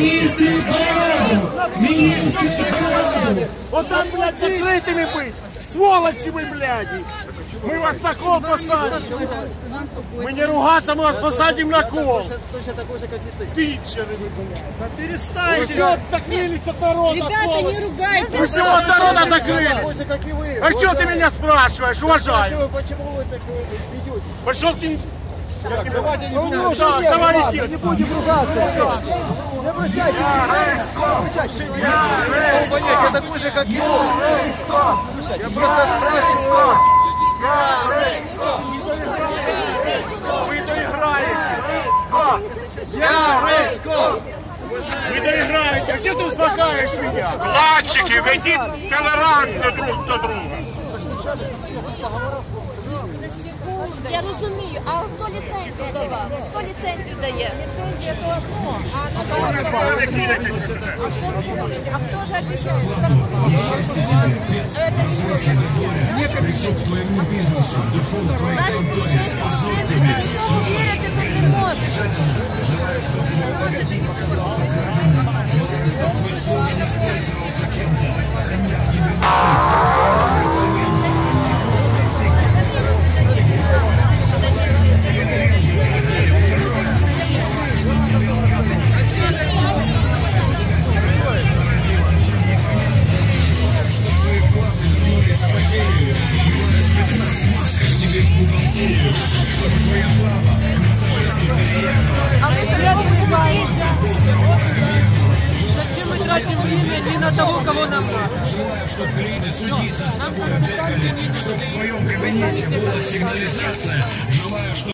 Министры параду! Министры параду! Вот там, блядь, закрытыми быть! Сволочи вы, блядь! Мы вас на кол посадим! Мы не ругаться, мы вас посадим на кол! Точно такой же, как и ты. Питчеры вы, блядь! Вы Перестаньте! что закрылись от народа, Ребята, не ругайтесь. Вы чего от народа закрылись? Как и вы. А что ты меня спрашиваешь, уважаю? Почему, вы так э, ведетесь? Пошел ты... Так, давайте не. Ну, да! Не будем ругаться. Не обращайтесь. Не обращайтесь. Я понять, я такой же, как и он. Я просто спрашиваю. Вы доиграете! Вы доиграете! А что ты успокаиваешь меня? Мальчики, ведіть толерантно друг до друга. Я розумію, а хто ліцензію давав? Хто ліцензію дає? Ліцензія то одно, а на Пане кидайте сюди. А хто ж отвечает? Это Значит, получается, ліцензію вірити тут не можеш. Я на того, кого нам надо? Чтобы в своем кабинете была сигнализация, желаю, чтобы